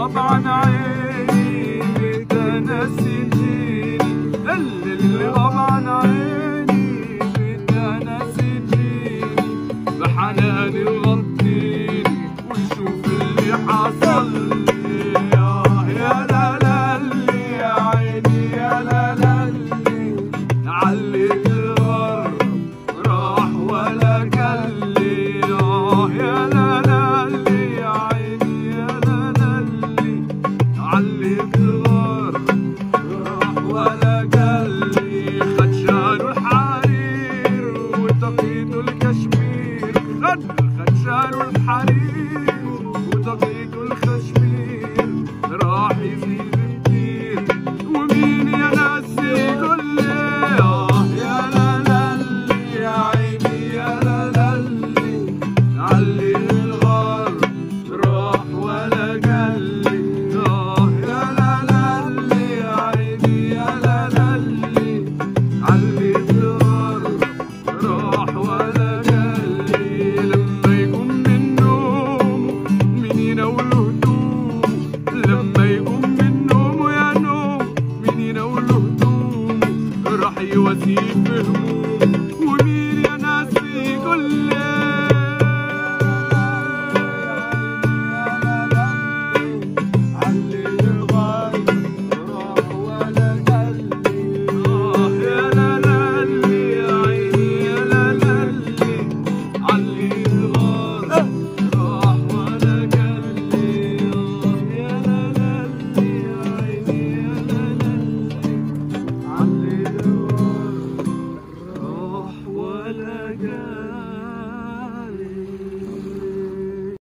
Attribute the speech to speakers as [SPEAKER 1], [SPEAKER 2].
[SPEAKER 1] غاب عن عيني ده أنا سنيني. دل اللي غاب عن عيني ده أنا سنيني بحناني غطيني وشوف اللي حصل علق الغرب راح ولا قال لي يا لا لا tanto que